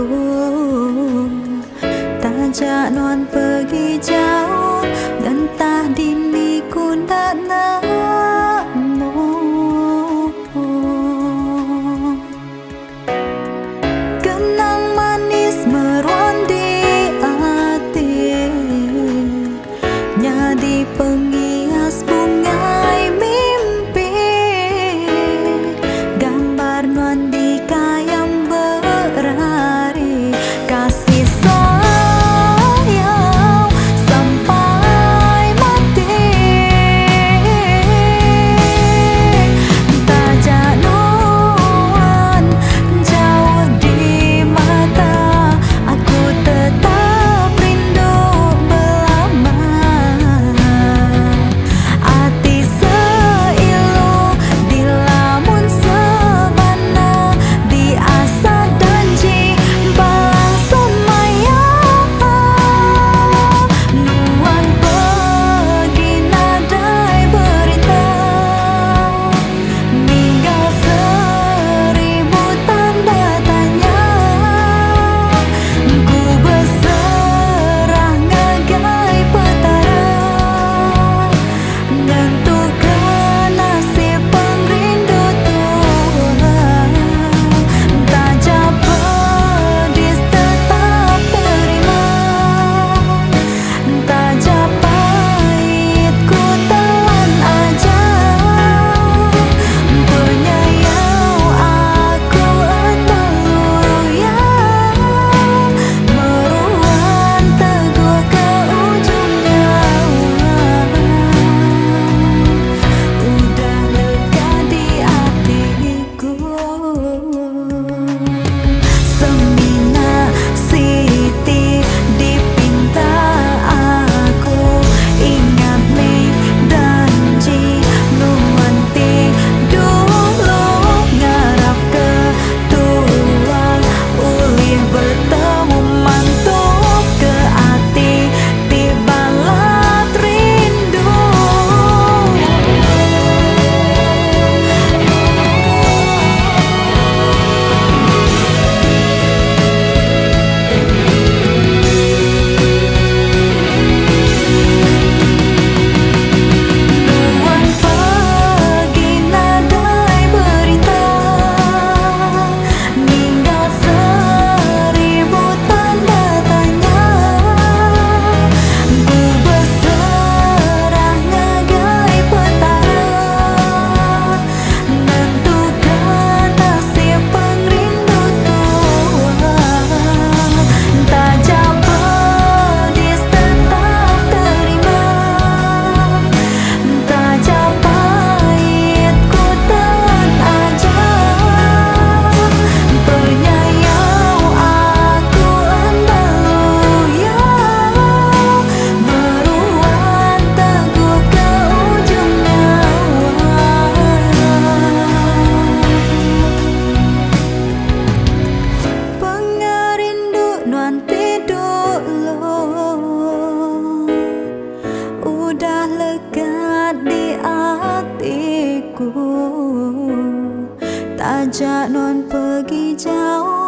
kagum Tajak non pergi jauh dan tak di aku Tajak non pergi jauh.